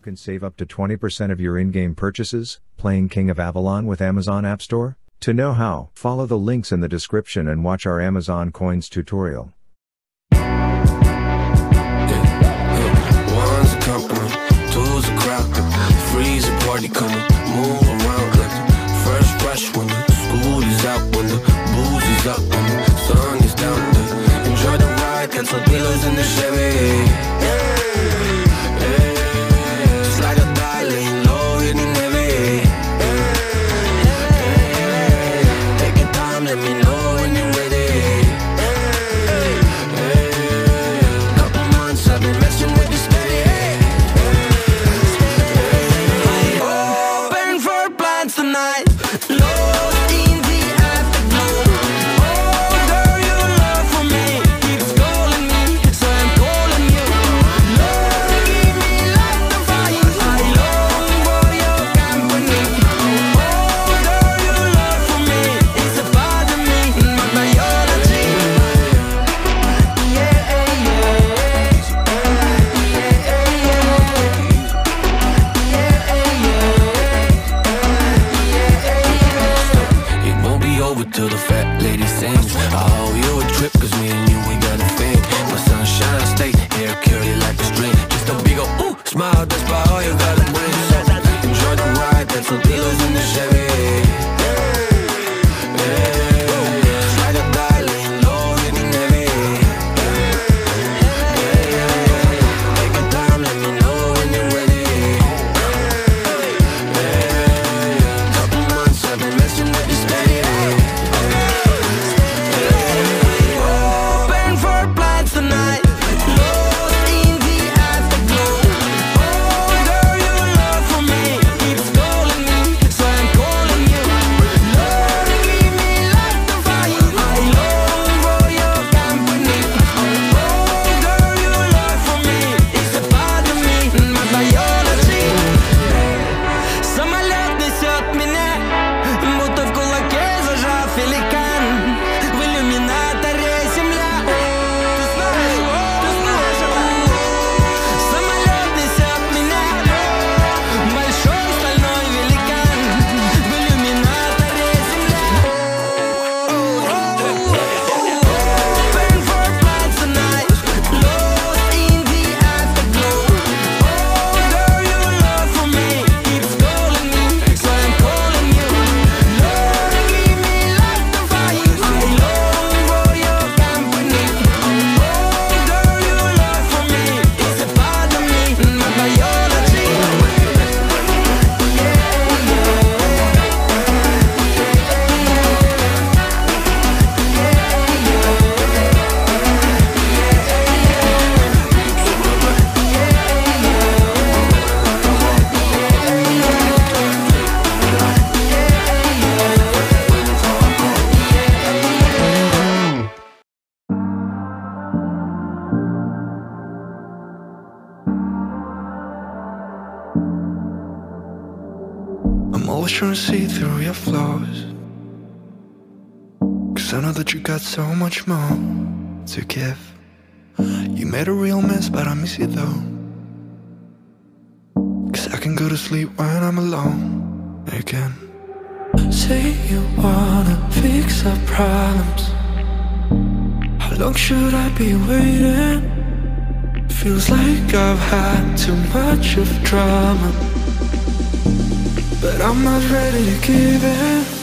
you can save up to 20% of your in-game purchases playing King of Avalon with Amazon App Store? To know how, follow the links in the description and watch our Amazon Coins tutorial. Up. Let me know smile, that's about all you gotta trying to see through your flaws. Cause I know that you got so much more to give. You made a real mess, but I miss you though. Cause I can go to sleep when I'm alone again. Say you wanna fix our problems. How long should I be waiting? Feels like I've had too much of drama. But I'm not ready to give in.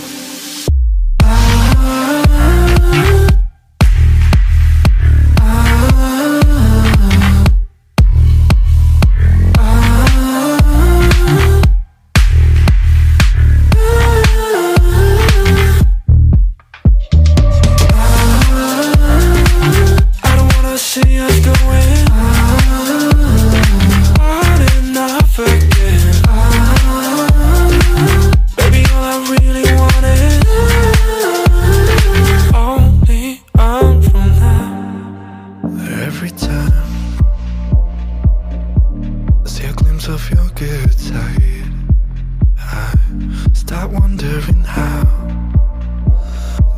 Start wondering how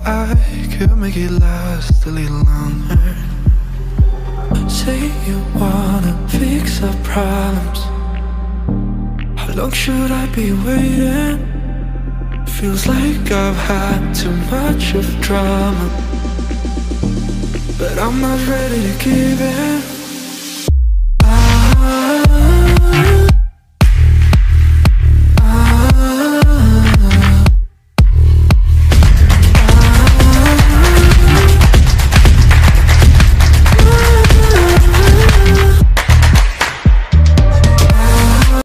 I could make it last a little longer. Say you wanna fix our problems. How long should I be waiting? Feels like I've had too much of drama But I'm not ready to give in